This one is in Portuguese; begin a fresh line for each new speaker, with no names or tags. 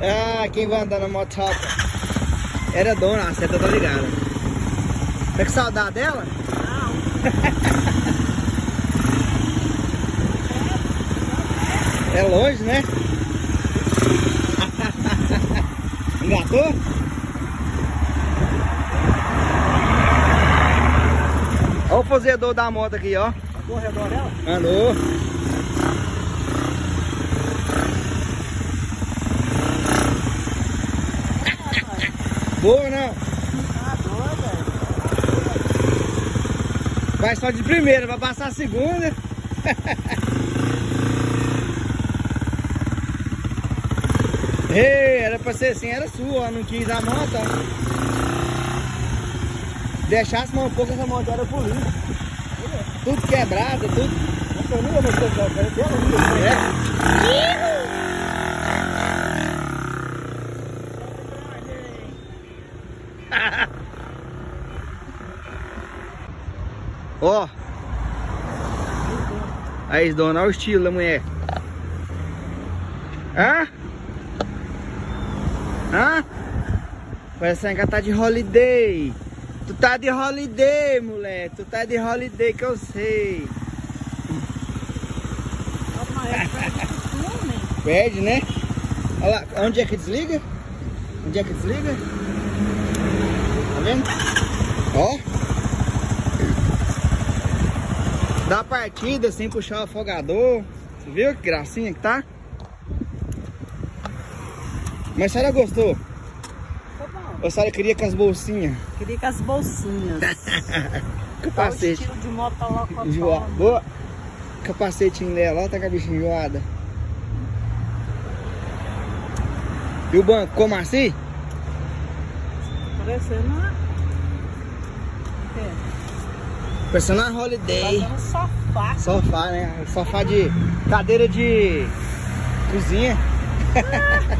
ah, quem vai andar na motoca? Era dona, a seta tá ligada. Tá com saudade dela? Não. é longe, né? Engatou? Olha o fazedor da moto aqui, ó.
Andou ao redor dela?
Andou. Boa, não?
Ah, doida.
Vai só de primeira, vai passar a segunda. Ei, era pra ser assim, era sua, não quis a moto. Deixasse mais um pouco essa moto era polícia. Tudo quebrado, tudo.
Não tem nem a
É. Ó. Aí, dona, olha o estilo da mulher. Hã? Hã? Parece que tá de holiday. Tu tá de holiday, moleque. Tu tá de holiday que eu sei. Pede, né? Olha lá, onde é que desliga? Onde é que desliga? Tá vendo? Ó. Dá partida sem puxar o afogador. Você viu que gracinha que tá? Mas a senhora gostou? Ou a senhora queria com as bolsinhas?
Queria com as bolsinhas.
Capacete.
estilo de moto locotó.
Enjoa. Boa. Capacetinho dela, ó, tá com a bicha enjoada. E o banco, como assim?
Parecendo uma... O quê?
Parecendo uma holiday.
Fazendo sofá.
Sofá, né? Sofá de... Cadeira de... Cozinha.